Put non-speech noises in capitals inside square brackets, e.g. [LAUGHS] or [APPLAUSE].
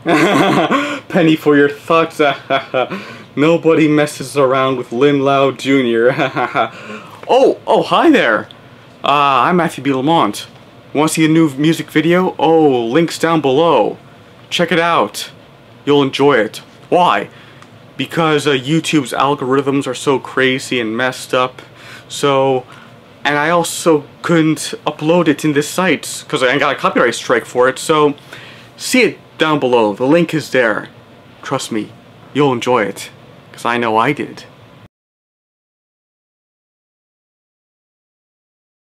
[LAUGHS] Penny for your thoughts. [LAUGHS] Nobody messes around with Lin Lao Jr. [LAUGHS] oh, oh, hi there. Uh, I'm Matthew B. Lamont. Want to see a new music video? Oh, links down below. Check it out. You'll enjoy it. Why? Because uh, YouTube's algorithms are so crazy and messed up. So, and I also couldn't upload it in this site because I got a copyright strike for it. So, see it down below. The link is there. Trust me, you'll enjoy it. Because I know I did.